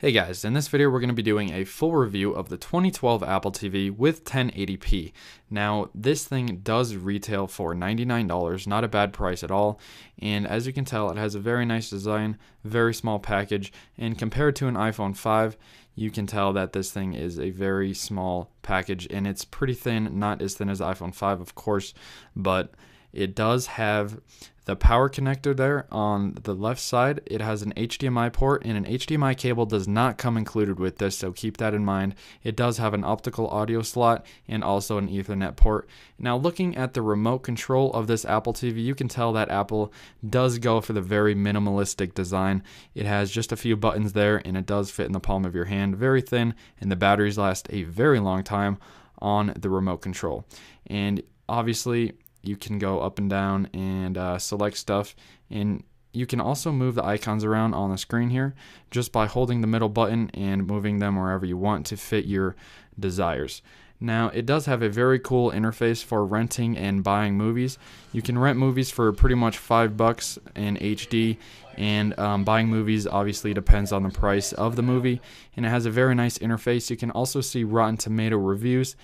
Hey guys, in this video we're going to be doing a full review of the 2012 Apple TV with 1080p. Now this thing does retail for $99, not a bad price at all, and as you can tell it has a very nice design, very small package, and compared to an iPhone 5 you can tell that this thing is a very small package and it's pretty thin, not as thin as the iPhone 5 of course, but it does have the power connector there on the left side. It has an HDMI port and an HDMI cable does not come included with this, so keep that in mind. It does have an optical audio slot and also an Ethernet port. Now looking at the remote control of this Apple TV, you can tell that Apple does go for the very minimalistic design. It has just a few buttons there and it does fit in the palm of your hand, very thin, and the batteries last a very long time on the remote control. And obviously you can go up and down and uh, select stuff and you can also move the icons around on the screen here just by holding the middle button and moving them wherever you want to fit your desires. Now, it does have a very cool interface for renting and buying movies. You can rent movies for pretty much five bucks in HD, and um, buying movies obviously depends on the price of the movie. And it has a very nice interface. You can also see Rotten Tomato reviews,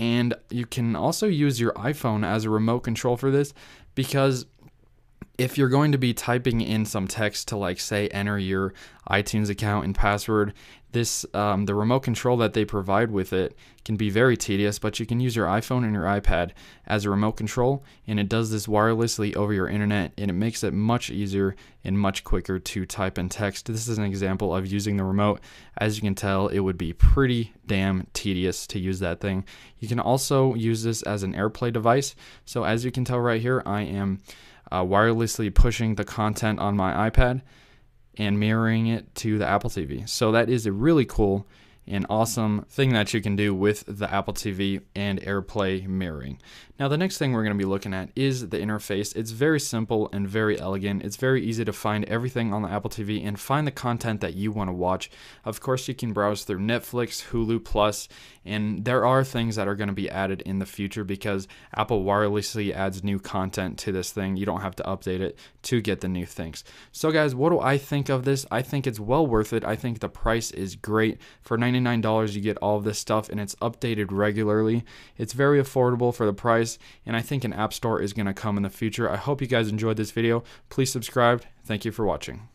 and you can also use your iPhone as a remote control for this because if you're going to be typing in some text to like say enter your iTunes account and password, this um, the remote control that they provide with it can be very tedious. But you can use your iPhone and your iPad as a remote control, and it does this wirelessly over your internet, and it makes it much easier and much quicker to type in text. This is an example of using the remote. As you can tell, it would be pretty damn tedious to use that thing. You can also use this as an AirPlay device. So as you can tell right here, I am uh, wirelessly pushing the content on my iPad and mirroring it to the Apple TV. So that is a really cool an awesome thing that you can do with the Apple TV and AirPlay mirroring. Now, the next thing we're going to be looking at is the interface. It's very simple and very elegant. It's very easy to find everything on the Apple TV and find the content that you want to watch. Of course, you can browse through Netflix, Hulu Plus, and there are things that are going to be added in the future because Apple wirelessly adds new content to this thing. You don't have to update it to get the new things. So, guys, what do I think of this? I think it's well worth it. I think the price is great for 99 $99, you get all of this stuff and it's updated regularly. It's very affordable for the price, and I think an app store is going to come in the future. I hope you guys enjoyed this video. Please subscribe. Thank you for watching.